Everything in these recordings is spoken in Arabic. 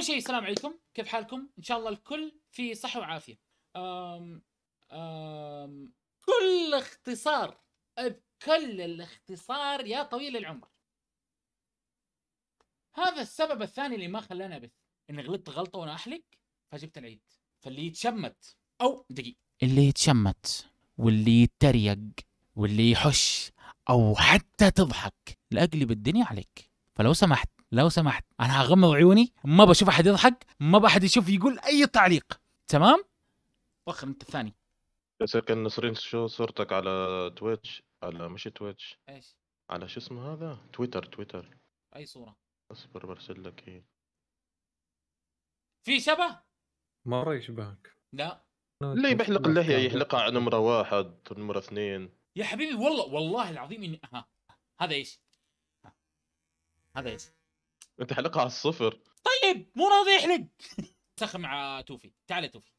أول شيء السلام عليكم كيف حالكم؟ إن شاء الله الكل في صحة وعافية. أم أم كل اختصار بكل الاختصار يا طويل العمر. هذا السبب الثاني اللي ما خلاني أبث. إني غلطت غلطة وأنا أحلق فجبت العيد. فاللي يتشمت أو دقيقه اللي يتشمت واللي يتريق واللي يحش أو حتى تضحك لأقلب الدنيا عليك. فلو سمحت لو سمحت أنا هغمض عيوني ما بشوف أحد يضحك ما بحد يشوف يقول أي تعليق. تمام؟ وخر أنت الثاني. يصير كان نسرين شو صورتك على تويتش؟ على مش تويتش. إيش؟ على شو اسمه هذا؟ تويتر تويتر. أي صورة؟ أصبر برسل لك إيه. في شبه؟ مرة يشبهك. لا. اللي بيحلق اللحية يحلقها على نمرة واحد نمرة اثنين. يا حبيبي والله والله العظيم اني ها هذا إيش. هذا إيش؟ أنت حلقها على الصفر. طيب مو راضي يحلق. سخن مع توفي. تعال يا توفي.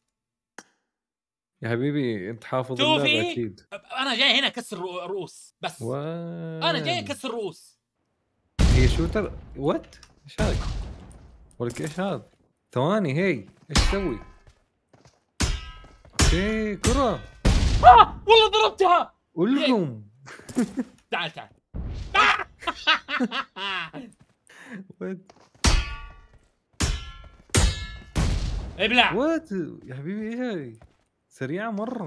يا حبيبي أنت حافظ توفي. أكيد. أنا جاي هنا أكسر رؤ- رؤوس بس. و... أنا جاي أكسر رؤوس هي shooter؟ what إيش هذا؟ ولك إيش هذا؟ ثواني هي. إيش تسوي؟ okay كرة. آه! والله ضربتها! القم تعال تعال. what ابلع! what يا حبيبي إيش هاي؟ سريعة مرة.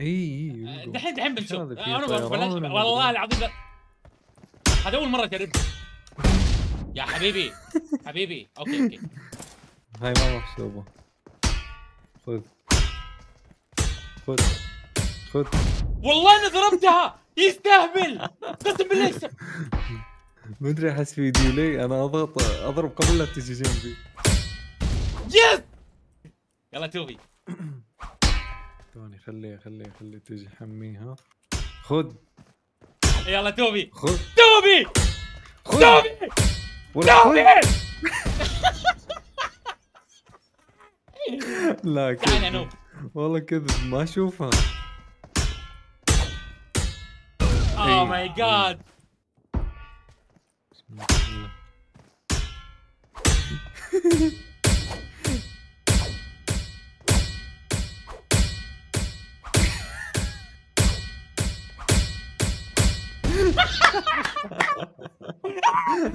اي اي القم. دحين دحين إيش بنشوف أنا بلاش والله؟ العظيم هذا أول مرة أجرب. يا حبيبي. حبيبي. okay okay. هاي ما محسوبة خذ. خذ. خذ. والله اني ضربتها! يستهبل! قسم بالله يستهبل. مدري أحس في ديلي أنا اضغط أضرب قبل لا تجي جنبي. يس! يلا توفي ثواني خليه خليه خليه تجي حميها خذ. يلا توفي خذ. توفي توفي توفي لا كذب. والله كذب ما أشوفها. اوه ماي جاد بسم الله، بسم الله.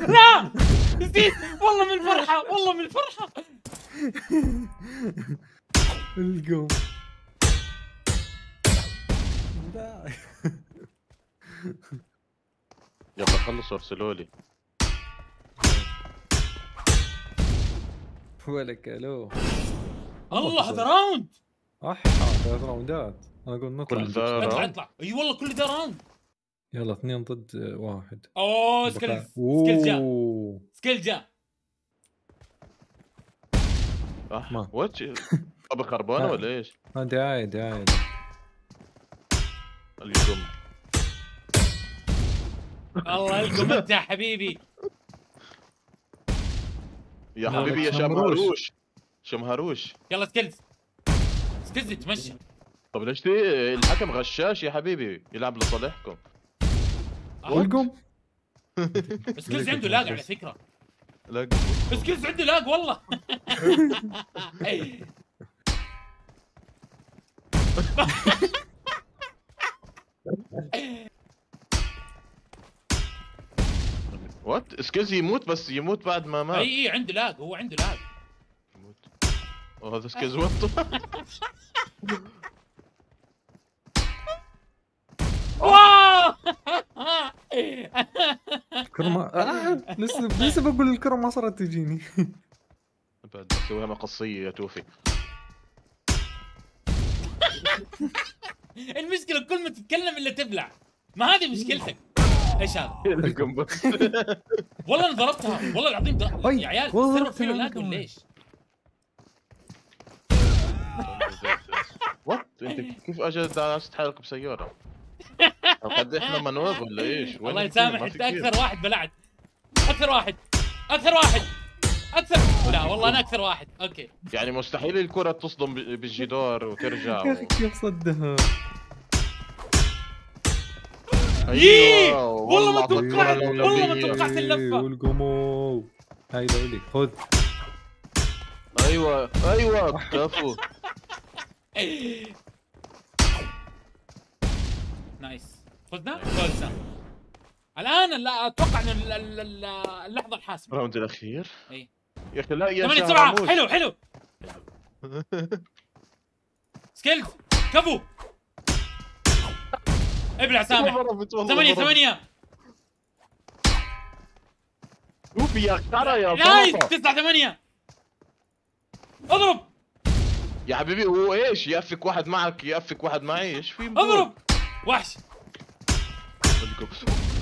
لا نسيت والله من الفرحة والله من الفرحة. القوم لا يلا خلصوا ارسلوا لي. ولك ألو. الله هذا round. أح ثلاث round ات. أنا أقول نطلع. كل ذا اطلع round. اطلع أي والله كل ده round. يلا اثنين ضد واحد. أوه سكيلز. سكيلز جاء. أوه. سكيل جاء. آه ما. واتش أبو خربانه لا. ولا إيش؟ آه، دعاية دعاية. اليوم. الله يلقم انت يا حبيبي. يا حبيبي يا. شمهروش. شمهروش. يلا سكيلز سكيلز يتمشى طب ليش تي الحكم غشاش يا حبيبي؟ يلعب لصالحكم. والقم؟ سكيلز عنده lag على فكرة. لا سكيلز عنده lag والله. what سكيلز يموت بس يموت بعد ما مات. إي إي عنده lag هو عنده lag. يموت. وهذا سكيلز what wow! الكرة ما آه. لسه لسه بقول الكرة ما صارت تجيني. بعد اسويها مقصية يا توفي. المشكلة كل ما تتكلم إلا تبلع. ما هذه مشكلتك. إيش هذا؟ والله أنا ضربتها والله العظيم يا عيال ال server فيه lag أنا ولا. إيش؟ what أنت كيف اجت عايز تحرك بسيارة؟ قد إحنا منوب ولا إيش؟ الله؟ يسامح انت. أكثر واحد بلعت أكثر واحد أكثر واحد أكثر لا والله أنا أكثر واحد okay يعني مستحيل الكرة تصدم ب- بالجدار وترجع يا أخي كيف صدها ييه! أيوة، والله ما توقعت- والله ما. توقعت اللفة. والقمو هاي لي خذ. أيوه أيوه كفو. nice. فزنا فزنا الآن لا أتوقع إن ال- ال- ال- اللحظة الحاسمة. ال round الأخير. اي يا أخي لا يا 8 شهر 7 عموس. حلو حلو. سكيلز كفو. ابلع سامح ضربت والله 8 ضربت. 8 شوف يا كرة يا نايس 9 8 اضرب. يا حبيبي هو إيش؟ يفك واحد معك يفك واحد معي إيش في اضرب. وحش.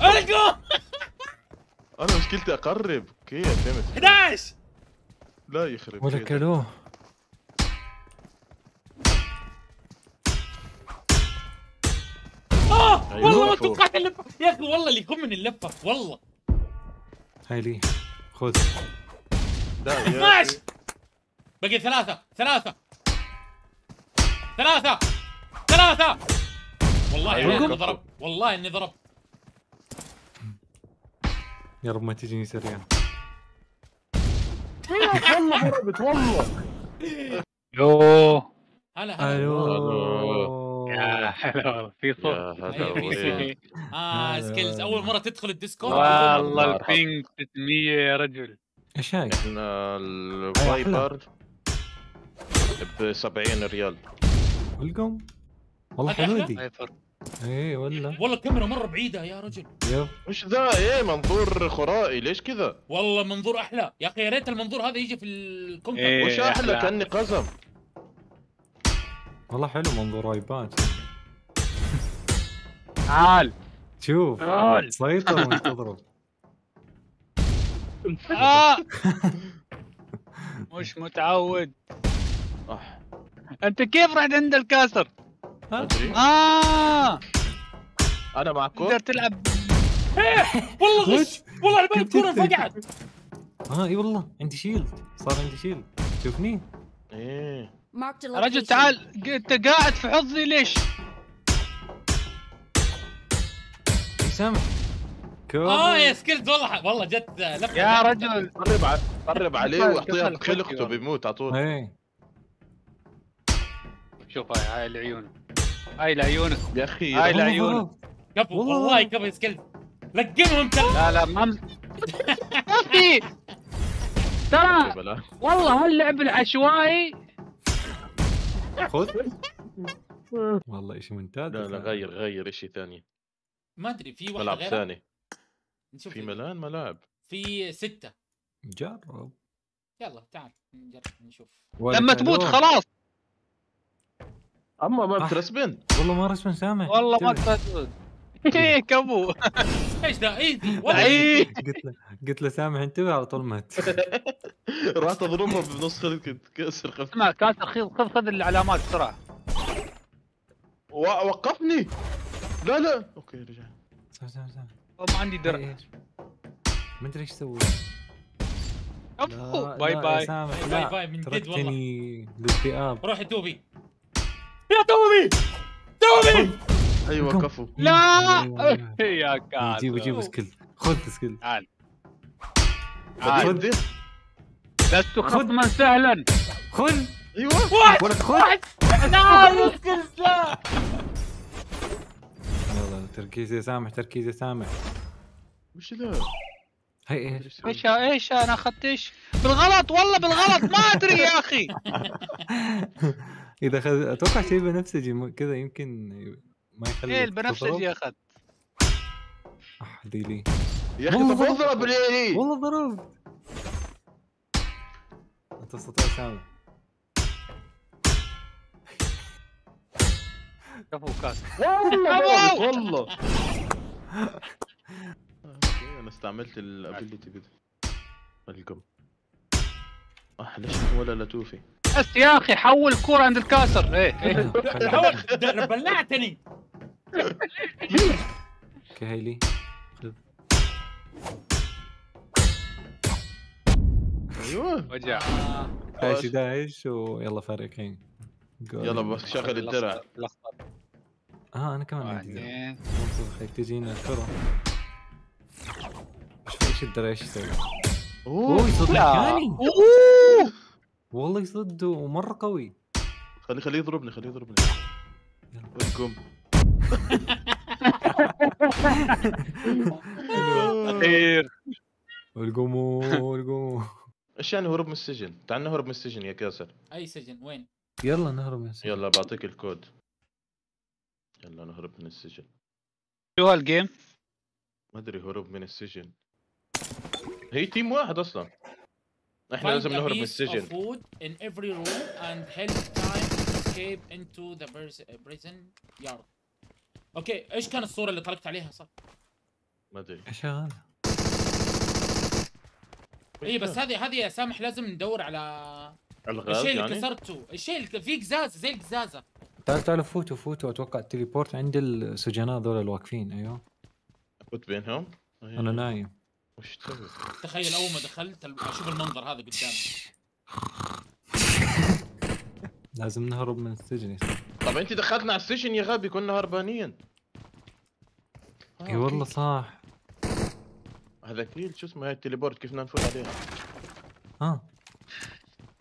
القو. أنا مشكلتي أقرب. أوكي فهمت 11 لا يخرب ولا. كلوه آه أيوة، والله ما. توقعت اللفه يا أخي والله اللي يخم من اللفة والله. هاي لي. خذ. لا يا 12 أخي. بقي ثلاثة ثلاثة. ثلاثة. ثلاثة. والله أيوة، إني. ضرب والله إني ضرب يا رب ما تجيني سريع والله ضربت والله. يوه. هلا هلا. ألو. يا هلا والله في صوت. آه. سكيلز أول مرة تدخل ال Discord والله. ال ping 600 يا رجل إيش هاي؟ إحنا ال fiber ب 70 ريال والقم والله هذا أحلى؟ حلو دي إيه ولا والله الكاميرا مرة بعيدة يا رجل yep مش ذا إيه منظور خرائي ليش كذا؟ والله منظور أحلى يا أخي يا ريت المنظور هذا يجي في الكونتر إيه. وش أحلى أحلى. كأني قزم والله حلو منظور iPad تعال. شوف تعال. سيطر وانت تضرب آه. مش متعود. أنت كيف رحت عند الكاسر؟ ادري آه. أنا معكم. تقدر تلعب. والله غش والله على بالي أنت- انفقعت آه إي والله عندي shield صار عندي shield شوفني. إيه. رجل. تعال انت قاعد في حظي ليش؟ إيه سامح. آه يا سكيلز والله والله جت يا رجل قرب. قرب عليه واعطيه خلقته بيموت على طول إيه شوف هاي هاي العيون هاي العيون يا أخي هاي والله العيون. كفو والله. كفو يا سكيلز لقمه انت لا لا ما ما في ترى. والله هاللعب العشوائي خذ والله شيء ممتاز لا لا غير غير إشي ثاني. ما أدري في واحدة ملعب ثاني. نشوف في ملان ملاعب في ستة. جرب. يلا تعال نجرب نشوف. لما تموت. خلاص. أما ما أح. بترسبن والله ما رسم سامح. والله ما انتبه. إيه كفو إيش ذا ايزي ولا اي قلت له قلت له سامح انتبه على طول مات رحت اضربها بنص خلق كسر خف اسمع كاسر خذ خذ خذ العلامات بسرعة. وقفني. لا لا. okay رجع. سامح سامح سامح. والله ما عندي درع. إيه. ما أدري إيش أسوي bye bye. bye لا bye من جد والله. تركتني للذئاب. روح يا توبي. يا توبي توبي! أيوه. كفو. لا! أيوة. يا كاسر جيب جيب سكيل. خذ سكيل. تعال خذ. لست خصما سهلا. خذ. أيوه. واحد خذ واحد لا يا سكيلز لا. يلا تركيز يا سامح تركيز يا سامح. وش ذا؟ هي إيش؟ إيش؟ إيش أنا أخذت إيش؟ بالغلط والله بالغلط ما أدري يا أخي. إذا خذ أتوقع شيء بنفسجي كذا يمكن ما يخلي إيه البنفسجي اخذت اح ذي لي. يا أخي طب ضرب. اضرب ليه والله ضرب أنت تستطيع سامح كفو كاسر والله. ضربت، والله أنا استعملت ال ability كده القم أه ليش ولا لا توفي. بس يا أخي حول الكرة عند الكاسر. إيه إيه. بلعتني. okay هاي لي خذ أيوه وجع دايش دايش ويلا فريقين. يلا بس شغل الدرع. آه أنا كمان عندي منطقة، خليك تجينا الكرة. إيش إيش الدرع؟ إيش يسوي؟ أوه. يصد. مكاني. والله يصد ومرة قوي. خلي خليه يضربني خليه يضربني. يلا. ويلكم اخير والقوموا إيش يعني هرب من السجن؟ تعال نهرب من السجن يا كاسر. أي سجن؟ وين؟ يلا نهرب من السجن. يلا بعطيك الكود. يلا نهرب من السجن. شو هالجيم؟ ما أدري هروب من السجن. هي تيم واحد أصلا. إحنا لازم نهرب من السجن. food in every room and help time escape into the prison yard. okay إيش كان الصورة اللي طلقت عليها؟ صح؟ ما أدري. إيش هذا؟ اي إيه، بس هذه هذه يا سامح لازم ندور على الغاز الشيء اللي يعني؟ كسرته، الشيء اللي في قزاز زي القزازة. تعال تعالوا فوتوا فوتوا. أتوقع ال teleport عند السجناء ذول الواقفين أيوه. فوت بينهم؟ أنا نايم. وش تسوي؟ تخيل أول ما دخلت أشوف المنظر هذا قدامي. لازم نهرب من السجن يا. طب انت دخلتنا على السجن يا غبي كنا هربانين. آه، إي والله. صح. هذا كيل شو اسمه هاي ال teleport كيف بدنا نفوت عليها ها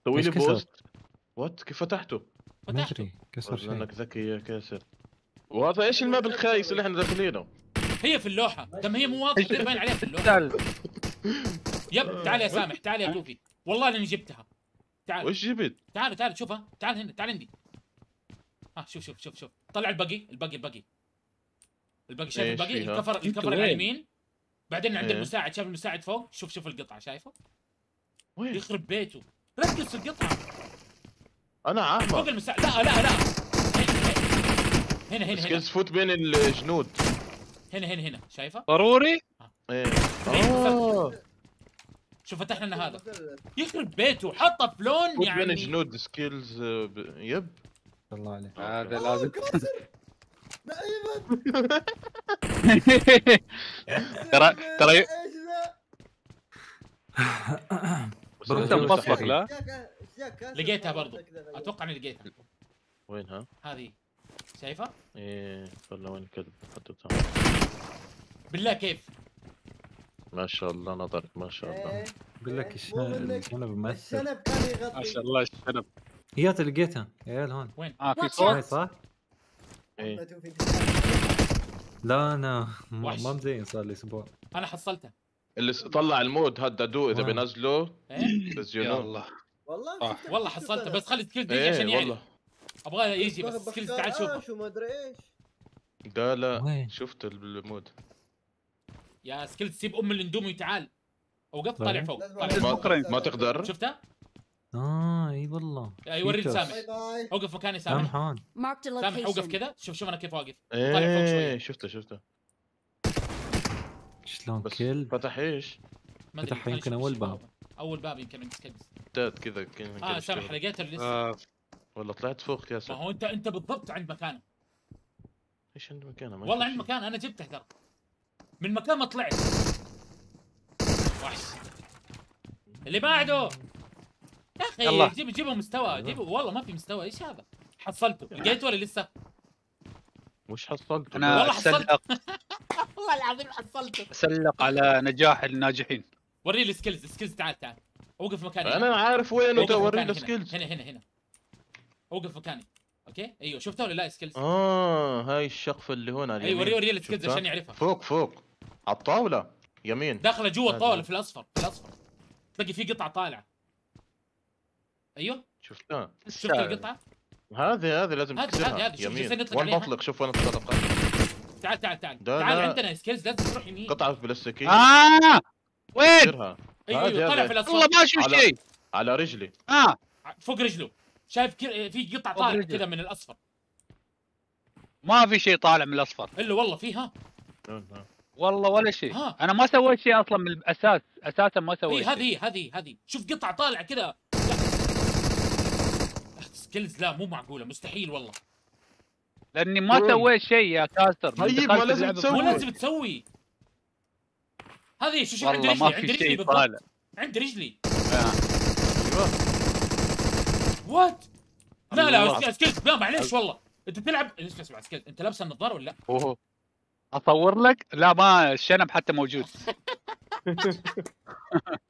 سوي لي؟ boost. What كيف فتحته؟ أدري كسر والله شيء. انك ذكي يا كاسر وهذا إيش ال map الخايس اللي إحنا داخلينه؟ هي في اللوحة. تم هي مو واضحة كثير باين عليها في اللوحة. تعال. yep تعال يا سامح تعال يا لوفي والله إني جبتها. تعال. وش جبت؟ تعال تعال شوفها تعال هنا تعال عندي. ها شوف شوف شوف شوف. طلع البقي البقي البقي البقي شايف إيش البقي؟ الكفر الكفر على؟ اليمين. بعدين عند إيه. المساعد شايف المساعد فوق؟ شوف شوف القطعة شايفه؟ وين؟ يخرب بيته. ركز في القطعة. أنا فوق اعمى المساعد. لا لا لا. هنا هنا هنا فوت بين الجنود. هنا هنا هنا. شايفه؟ ضروري؟ إيه. إيه، آه. شوف فتحنا لنا هذا. يخرب بيته. حطه في لون فوت بين يعني. الجنود سكيلز آه، yep. الله عليك. هذا لازم. ترى ترى أنت مطفق. لا. لقيتها برضو. أتوقع إني لقيتها. وينها؟ هذه. شايفه إيه والله وين الكلب حطيتها. بالله كيف؟ ما شاء الله نظرك ما شاء الله. أقول لك الش- الشنب يغطي. ما شاء الله الشنب. هي لقيتها يا عيال هون آه في صوت صح؟ إيه لا أنا ما. ما مزين صار لي أسبوع أنا حصلتها اللي طلع ال mode هددوه إذا. بينزلوا إيه؟ بس يا يو الله والله. شفت- والله أنا. بس خلي سكيلز يجي عشان إيه يعرف والله ابغاه يجي بس سكيلز تعال شوفه آش وما أدري إيش لا لا وين؟ شفت ال mode يا سكيلز سيب أم الاندومي وتعال أوقف طالع؟ فوق. ما. ما تقدر شفتها؟ آه إي والله. يوري. لسامح باي أوقف مكاني سامح. سامح هون. سامح أوقف. كذا. شوف شوف أنا كيف واقف طالع فوق شوية. إيه شفته شفته. شلون بس كل؟ فتح إيش؟ فتح يمكن إيش باب. أول باب يمكن عند سكيلز تات كذا كان آه سامح لقيته لسه آه والله طلعت فوق ما ياسر هو أنت أنت بالضبط عند مكانه. إيش عند مكانه؟ والله عند شيء. مكان أنا جبته ترى. من مكان ما طلعت. وحش اللي بعده. يا أخي. جيب جيبوا مستوى جيبوا والله ما في مستوى. إيش هذا؟ حصلته لقيته ولا لسه؟ مش حصلت؟ أنا والله حصلت. والله العظيم حصلته أسلق على نجاح الناجحين. وري لي سكيلز سكيلز تعال تعال. أوقف مكاني هنا. أنا عارف وين وري هنا. سكيلز هنا هنا هنا. أوقف مكاني. okay؟ أيوه. شفته ولا لا سكيلز آه هاي الشقفه اللي هون على اي وري. وري لي سكيلز؟ عشان يعرفها. فوق فوق. على الطاولة. يمين. داخله جوا. الطاولة في الأصفر في الأصفر. تلاقي في قطعة طالعة. أيوه. شفتها. شفت القطعه هذه هذه لازم تكسرها. هذه- هذه. شوف يمين. وين. بطلق شوف وين الطلقه تعال تعال تعال. تعال. عندنا سكيلز لازم تروح يمين. قطعة بلاستيكية. آه! وين؟ أيوه هذه. في الاصفر والله ما أشوف شيء. على رجلي. آه! فوق رجله. شايف في فوق طالع. كذا من الأصفر. ما في شيء طالع من الأصفر. إلا والله فيها والله ولا شيء. أنا ما سويت شيء أصلا من الأساس. أساسا ما سويت هذه هذه هذه. شوف قطعه طالع كذا لا. سكيلز لا مو معقولة مستحيل والله لأني ما؟ سويت شيء يا كاستر طيب، ما لازم تسوي. مو. لازم تسوي هذه شو شو عند رجلي عند رجلي بالضبط عند رجلي. أيوه what لا لا. سكيلز لا معليش والله أنت تلعب اسمع اسمع اسمع أنت لابس النظارة ولا لا؟ أوه أصور لك لا ما الشنب حتى موجود